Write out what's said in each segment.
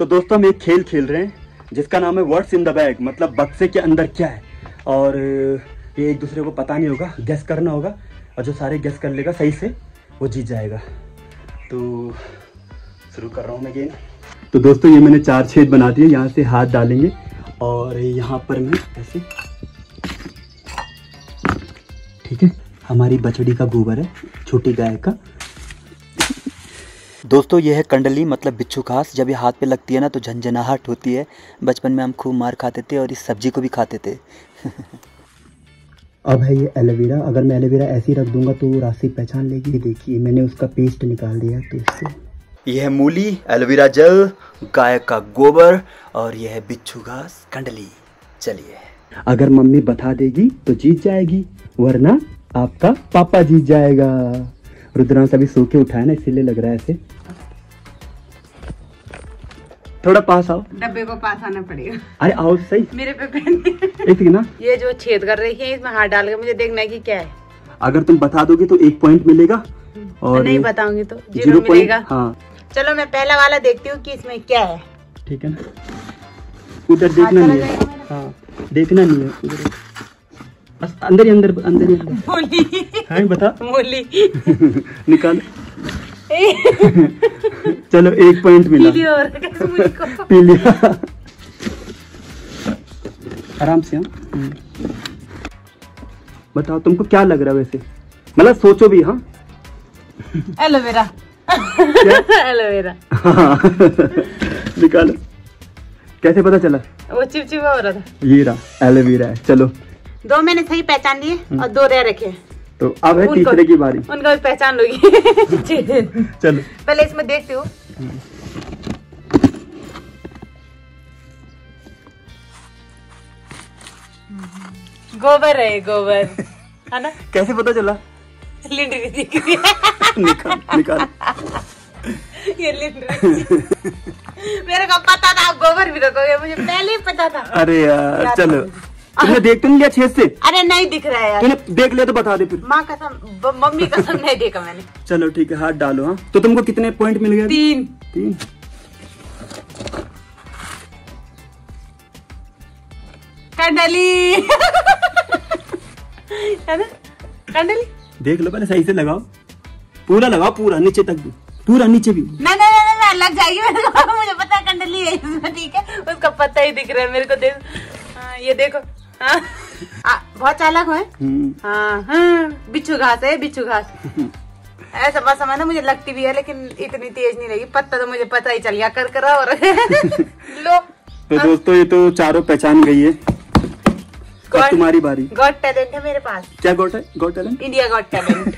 तो दोस्तों, हम एक खेल खेल रहे हैं, जिसका नाम है वर्ड्स इन द बैग मतलब बक्से के अंदर क्या है? और, ये एक दूसरे को पता नहीं होगा गैस करना होगा, और जो सारे गैस कर लेगा सही से, वो जीत जाएगा। तो शुरू कर रहा हूँ मैं गेम तो दोस्तों, ये मैंने चार छेद बना दिए, यहाँ से हाथ डालेंगे, और यहाँ पर मैं ऐसे, ठीक है, हमारी बछड़ी का गोबर है, छोटी गाय का दोस्तों यह है कंडली मतलब बिच्छू घास। जब ये हाथ पे लगती है ना तो झंझनाहट होती है। बचपन में हम खूब मार खाते थे और इस सब्ज़ी को भी खाते थे। अब है ये एलोवेरा अगर मैं एलोवेरा ऐसे ही रख दूँगा तो राशि पहचान लेगी। देखिए मैंने उसका पेस्ट निकाल दिया तो इससे। यह है मूली एलोवेरा जल गाय का गोबर और यह है बिच्छू घास कंडली। चलिए। अगर मम्मी बता देगी तो जीत जाएगी वरना आपका पापा जीत जाएगा। रुद्रांश अभी सो के उठाया ना इसीलिए लग रहा है ऐसे। थोड़ा पास आओ। डब्बे को पास आना पड़ेगा। अरे आओ सही। मेरे पे एक ना। ये जो छेद कर रही है इसमें हाथ डाल के मुझे देखना है कि क्या है। अगर तुम बता दोगे तो एक पॉइंट मिलेगा। और नहीं बताऊँगी तो ज़ीरो ज़ीरो मिलेगा। हाँ। चलो मैं पहला वाला देखती हूँ कि इसमें क्या है। ठीक है ना। उधर देखना नहीं है। हाँ देखना नहीं है। उधर बस अंदर ही अंदर अंदर ही। अंदर मूली हाँ बता। मूली निकाल। चलो एक पॉइंट मिला। पी लिया आराम से हाँ। हम्म। बताओ तुमको क्या लग रहा है वैसे? मतलब सोचो भी हाँ। Aloe vera. Aloe vera. हाँ। निकालो। कैसे पता चला? वो चिपचिपा हो रहा था। ये रहा एलोवेरा है। चलो। दो मैंने सही पहचान लिए और दो रह रखे तो अब है तीसरे की बारी। उनका भी पहचान लोगी। चलो। पहले इसमें देखती हूँ। गोबर है गोबर। है ना? कैसे पता चला? लिंडरी दिख रही है। निकाल निकाल। ये लिंडरी मेरे को पता था आप गोबर भी रखोगे मुझे पहले ही पता था। अरे यार, चलो। तुमने देख तो नहीं लिया छेद से? अरे नहीं दिख रहा है यार। तूने देख लिया तो बता दे फिर। माँ कसम मम्मी कसम नहीं देखा मैंने। चलो ठीक है हाथ डालो हाँ। तो तुमको कितने पॉइंट मिल गए? तीन। तीन। कंडली। कंडली। देख लो पहले सही से लगाओ। पूरा लगाओ पूरा नीचे तक भी। पूरा नीचे भी। नहीं नहीं नहीं नहीं, लग जाएगी मेरे को। मुझे पता है कंडली है ठीक है। उसका पता ही दिख रहा है मेरे को देख। हाँ, ये देखो। बहुत चालक हो है? हम्म, हाँ हाँ बिच्छू घास है बिच्छू घास। ऐसा बस ना मुझे लगती भी है लेकिन इतनी तेज नहीं लगी। पत्ता तो मुझे पता ही चल गया कर कर और लो। तो दोस्तों ये तो चारों पहचान गई है। तुम्हारी बारी। गॉड टैलेंट है मेरे पास। क्या गोट है? Got talent India got talent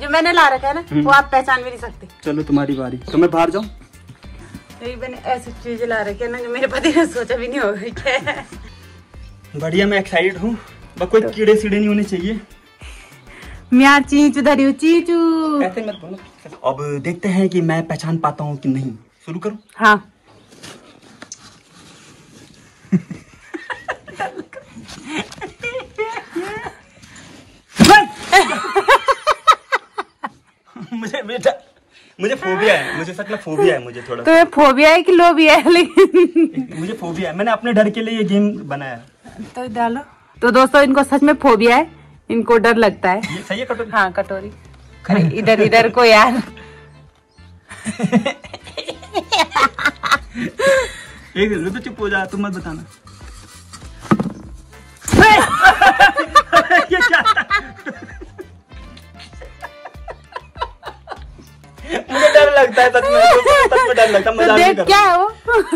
जो मैंने ला रखा है ना वो आप पहचान भी नहीं सकते। चलो तुम्हारी बारी। तो मैं बाहर जाऊँ? मैंने ऐसी चीज़ ला रखी है ना जो मेरे पति ने सोचा भी नहीं होगा क्या बढ़िया मैं एक्साइटेड हूँ। बस कोई कीड़े सीड़े नहीं होने चाहिए। म्या चीचू चीचू। ऐसे मत बोलो। अब देखते हैं कि मैं पहचान पाता हूँ कि नहीं। शुरू करूँ। हाँ। मुझे मुझे मुझे फोबिया है। मुझे सच में फोबिया है मुझे थोड़ा। तुम्हें फोबिया है कि लोबिया है लेकिन मुझे फोबिया है। मैंने अपने डर के लिए ये गेम बनाया। तो डालो। तो दोस्तों इनको सच में फोबिया है। इनको डर लगता है। ये सही है कटोरी? हाँ कटोरी। अरे इधर इधर को यार। एक तो चुप हो जा तुम मत बताना। ये क्या मुझे डर लगता है सच में सच में डर लगता है तो मज़ाक नहीं कर क्या है वो?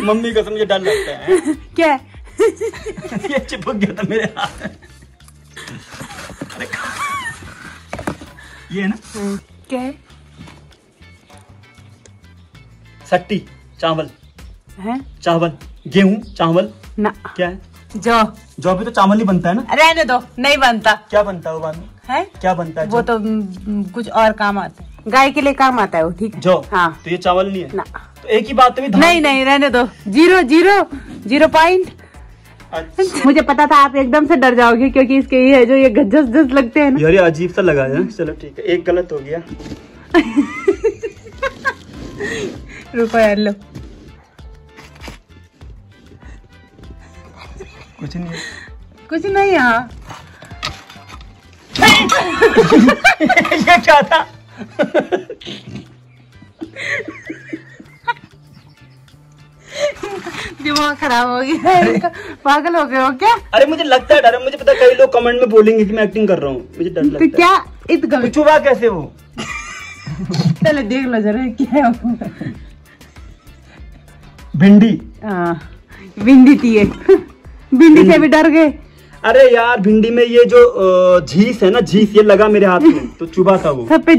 मम्मी कसम मुझे डर लगता है। क्या ये चिपक गया था मेरे हाथ अरे ये है ना? क्या है? सट्टी चावल। हैं? चावल। गेहूँ चावल। ना। क्या है? जो जौ भी तो चावल ही बनता है ना? रहने दो नहीं बनता। क्या बनता है वो बाद में? है? क्या बनता है? वो तो हम्म, कुछ और काम आता है। गाय के लिए काम आता है वो ठीक है? जौ हाँ। तो ये चावल नहीं है? ना। तो एक ही बात है धान नहीं नहीं रहने दो। Zero zero zero point. अच्छा। मुझे पता था आप एकदम से डर जाओगे क्योंकि इसके ये है जो ये गजस जस लगते हैं ना। यार अजीब सा लगा है। चलो ठीक है एक गलत हो गया। रुपया यार लो। कुछ नहीं कुछ नहीं यहाँ ये क्या था? दिमाग खराब हो गया। है पागल हो गए हो क्या? अरे मुझे लगता है डर मुझे पता कई लोग कमेंट में बोलेंगे कि मैं एक्टिंग कर रहा हूँ। मुझे डर तो लगता है। क्या इत गलत चुबा कैसे वो? पहले देख लो जरा क्या है भिंडी। हाँ, भिंडी थी भिंडी से भी डर गए। अरे यार भिंडी में ये जो झीस है ना झीस ये लगा मेरे हाथ में तो चुबा था वो। सब पे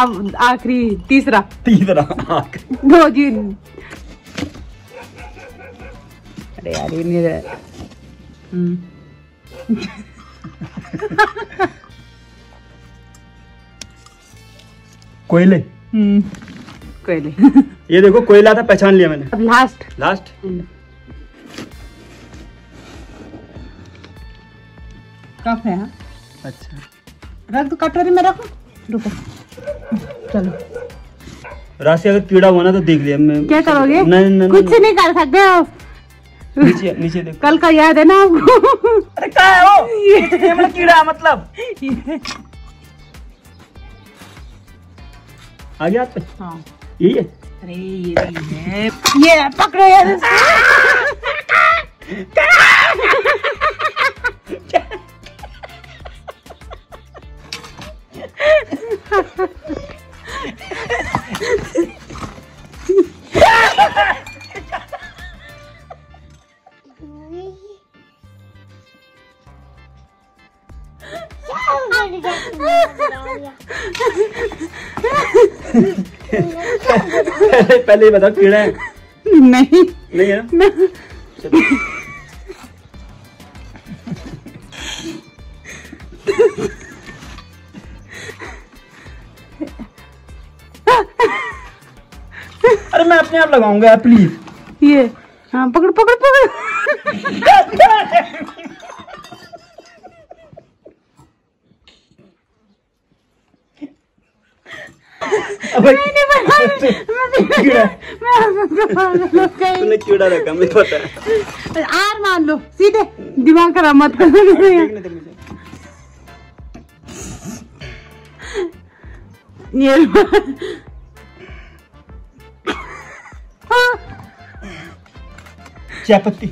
अब आखिरी तीसरा। तीसरा आखिरी। दो जी अरे यार ये नहीं रहा। हम्म, कोयले। हम्म, कोयले। ये देखो कोयला था पहचान लिया मैंने। अब लास्ट लास्ट कप है हाँ? अच्छा। रख दो कटोरी में रखो। रुको। चलो। राशि अगर कीड़ा हुआ ना तो देख लिया। मैं क्या करोगे? नहीं नहीं कुछ नहीं, नहीं कर सकते आप। नीचे नीचे देखो। कल का याद है ना आपको? अरे क्या है वो? ये मतलब कीड़ा मतलब? आ गया हाँ। यही है। अरे ये है। ये पकड़ो यार इसको। पहले पहले ही बताओ कीड़ा है? नहीं। नहीं है ना? चलो। अरे मैं अपने आप लगाऊँगा प्लीज़ ये हाँ पकड़ पकड़ पकड़ अबे कीड़ा है। तूने कीड़ा रखा मुझे पता है। आर मान लो सीधे दिमाग खराब मत करो दे चाय पत्ती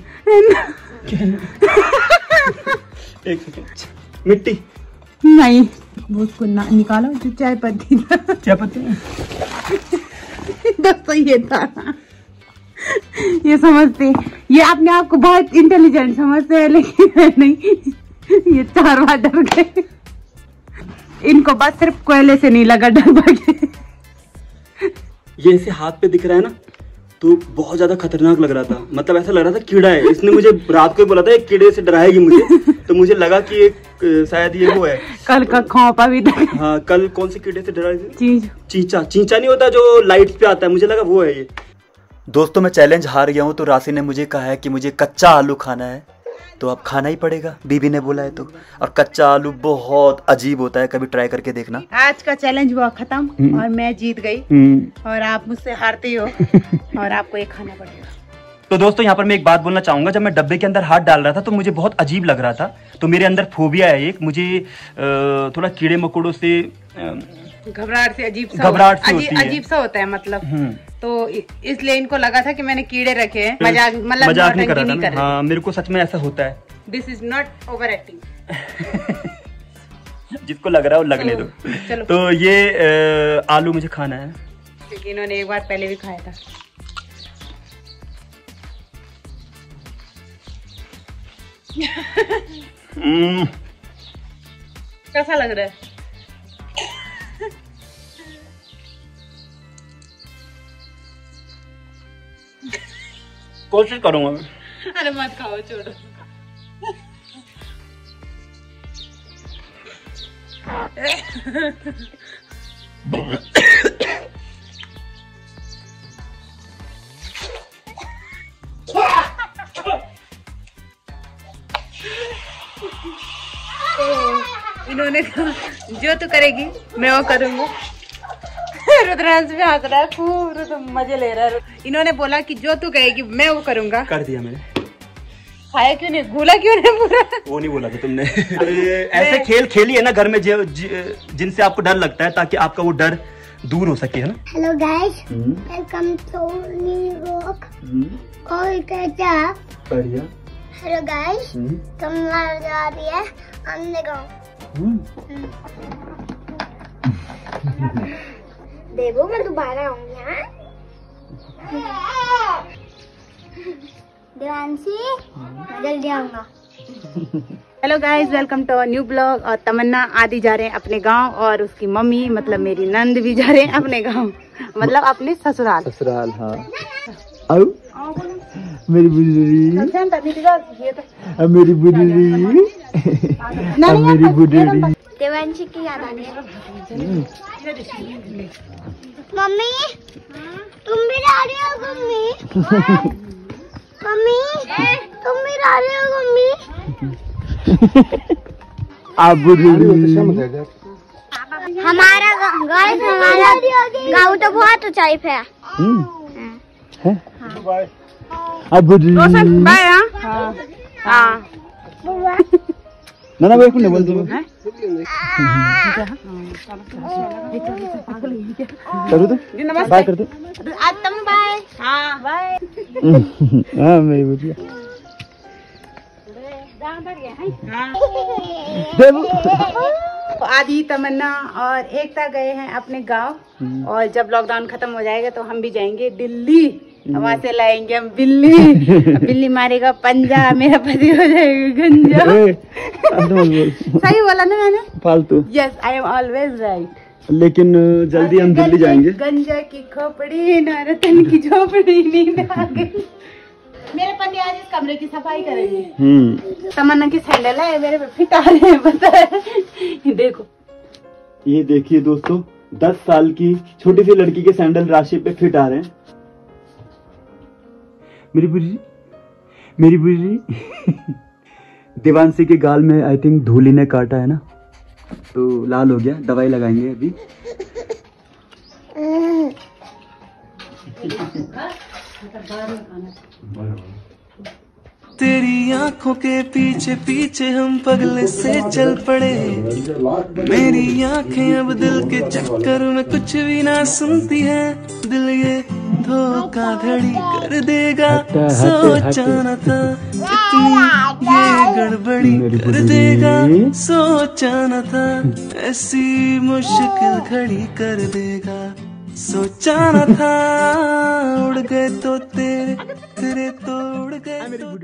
एक सेकंड। मिट्टी। नहीं। वो उसको निकालो जो चाय पत्ती था। चाय पत्ती? दोस्तों ये था। ये समझते ये अपने आप को बहुत इंटेलिजेंट समझते हैं लेकिन नहीं। ये चार बार डर गए। इनको बस सिर्फ़ कोयले से नहीं लगा डर भागे। ये ऐसे हाथ पे दिख रहा है ना? तो बहुत ज़्यादा खतरनाक लग रहा था। मतलब ऐसा लग रहा था कीड़ा है। इसने मुझे रात को ही बोला था एक कीड़े से डराएगी मुझे। तो मुझे लगा कि एक शायद ये वो है। कल का खोपा भी था। हाँ कल कौन से कीड़े से डरा चीज़ चींचा। चींचा नहीं होता जो लाइट पे आता है। मुझे लगा वो है ये। दोस्तों मैं चैलेंज हार गया हूँ तो राशि ने मुझे कहा है कि मुझे कच्चा आलू खाना है। तो अब खाना ही पड़ेगा। बीबी ने बोला है तो। और कच्चा आलू बहुत अजीब होता है कभी ट्राई करके देखना। आज का चैलेंज हुआ खत्म हम्म। और मैं जीत गई। और आप मुझसे हारते हो और आपको ये खाना पड़ेगा। तो दोस्तों यहाँ पर मैं एक बात बोलना चाहूँगा। जब मैं डब्बे के अंदर हाथ डाल रहा था तो मुझे बहुत अजीब लग रहा था। तो मेरे अंदर फोबिया है एक। मुझे थोड़ा कीड़े मकोड़ों से घबराहट से अजीब सा घबराहट सी होती है। अजीब सा होता है मतलब। हम्म, तो इसलिए इनको लगा था कि मैंने कीड़े रखे हैं। मज़ाक मतलब मज़ाक नहीं कर रहा था हाँ मेरे को सच में ऐसा होता है। This is not over acting जिसको लग रहा है वो लगने दो। चलो। तो ये आलू मुझे खाना है। क्योंकि इन्होंने एक बार पहले भी खाया था। हम्म, कैसा लग रहा है? कोशिश करूँगा मैं। अरे मत खाओ छोड़ो। तो इन्होंने कहा जो तू करेगी मैं वो करूँगा। रुद्रांश भी हंस रहा है खूब रुद्र मज़े ले रहा है। इन्होंने बोला कि जो तू कहेगी मैं वो करूँगा। कर दिया मैंने। खाया क्यों नहीं? गोला क्यों नहीं पूरा? वो नहीं बोला था तुमने। ऐसे खेल खेलिए ना घर में जिनसे आपको डर लगता है ताकि आपका वो डर दूर हो सके है ना? Hello guys, welcome to New York. और कैसा बढ़िया। हेलो गाइस तुम जा रही है? हमने गाँव देवो मैं दोबारा आऊँगी हाँ? देवांशी मैं जल्दी आऊँगा। Hello guys welcome to new blog और तमन्ना आदि जा रहे हैं अपने गाँव और उसकी मम्मी मतलब मेरी नंद भी जा रहे हैं अपने गाँव। मतलब अपने ससुराल। ससुराल हाँ। आओ। मेरी बुढ़ी मेरी बुढ़ी मेरी बुढ़ी देवांशी की याद आ रही है। मम्मी तुम भी जा रही हो मम्मी? मम्मी तुम भी जा रही हो मम्मी? अब बुढ़ी हमारा गाइस हमारा गाँव तो बहुत ऊंचाई पे है। है? अब बाय हाँ हाँ। ना ना बिल्कुल नहीं बोल तुम करो तो? बाय कर दो आज तुम बाय। हाँ। बाय हाँ मेरी तो आदि तमन्ना और एकता गए हैं अपने गाँव। और जब लॉकडाउन खत्म हो जाएगा तो हम भी जाएँगे दिल्ली। वहाँ से लाएँगे हम बिल्ली। बिल्ली मारेगा पंजा मेरा पति हो जाएगा गंजा। सही बोला ना मैंने। फालतू। Yes I am always right लेकिन जल्दी हम दिल्ली जाएँगे। गंजा की खोपड़ी नरतन की झोपड़ी नींद आ गई। मेरे पति आज इस कमरे की सफ़ाई करेंगे। हम्म। तमन्ना की सैंडल है मेरे पे फिट आ रहे हैं पता है। ये देखो। ये देखिए दोस्तों दस साल की छोटी सी लड़की के सैंडल राशि पे फिट आ रहे हैं। मेरी बुरी मेरी बुरी देवांशी के गाल में आई थिंक धूली ने काटा है ना? तो लाल हो गया दवाई लगाएँगे अभी। तेरी आँखों के पीछे पीछे हम पगले से चल पड़े। मेरी आँखें अब दिल के चक्कर में कुछ भी ना सुनती है। दिल ये धोखाधड़ी कर देगा। सोचा न था इतनी ये गड़बड़ी कर देगा। सोचा न था ऐसी मुश्किल घड़ी कर देगा। सोचा न था उड़ गए तो तेरे तेरे तो उड़ गए तो